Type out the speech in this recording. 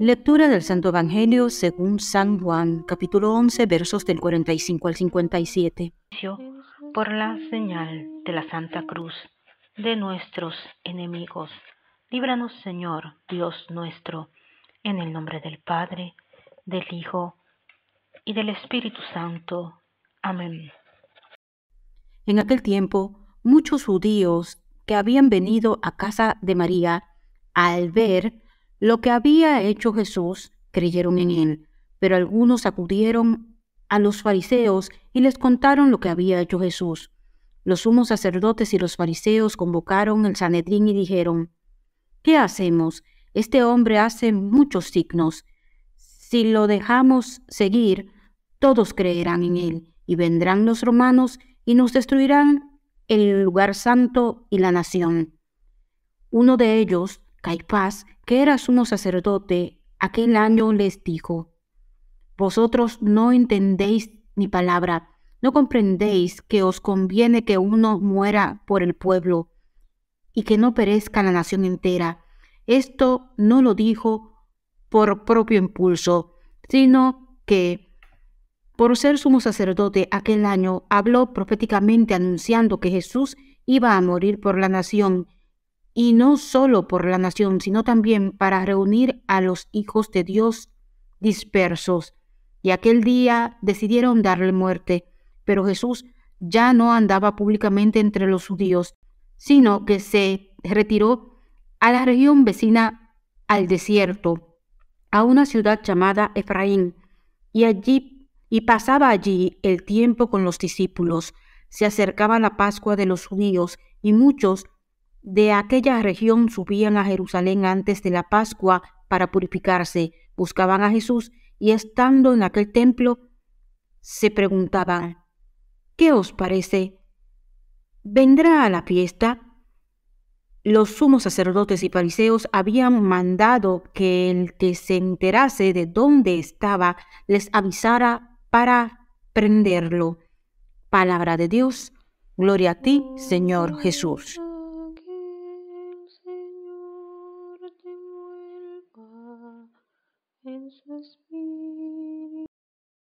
Lectura del Santo Evangelio según San Juan, capítulo 11, versos del 45 al 57. Por la señal de la Santa Cruz de nuestros enemigos, líbranos Señor, Dios nuestro, en el nombre del Padre, del Hijo y del Espíritu Santo. Amén. En aquel tiempo, muchos judíos que habían venido a casa de María, al ver lo que había hecho Jesús, creyeron en él, pero algunos acudieron a los fariseos y les contaron lo que había hecho Jesús. Los sumos sacerdotes y los fariseos convocaron el Sanedrín y dijeron, ¿Qué hacemos? Este hombre hace muchos signos. Si lo dejamos seguir, todos creerán en él, y vendrán los romanos y nos destruirán el lugar santo y la nación. Uno de ellos, Que era sumo sacerdote, aquel año les dijo, Vosotros no entendéis mi palabra, no comprendéis que os conviene que uno muera por el pueblo y que no perezca la nación entera. Esto no lo dijo por propio impulso, sino que por ser sumo sacerdote aquel año habló proféticamente anunciando que Jesús iba a morir por la nación y no solo por la nación, sino también para reunir a los hijos de Dios dispersos. Y aquel día decidieron darle muerte, pero Jesús ya no andaba públicamente entre los judíos, sino que se retiró a la región vecina al desierto, a una ciudad llamada Efraín, y allí y pasaba allí el tiempo con los discípulos. Se acercaba la Pascua de los judíos, y muchos de aquella región subían a Jerusalén antes de la Pascua para purificarse, buscaban a Jesús y estando en aquel templo se preguntaban, ¿qué os parece? ¿Vendrá a la fiesta? Los sumos sacerdotes y fariseos habían mandado que el que se enterase de dónde estaba les avisara para prenderlo. Palabra de Dios, gloria a ti, Señor Jesús.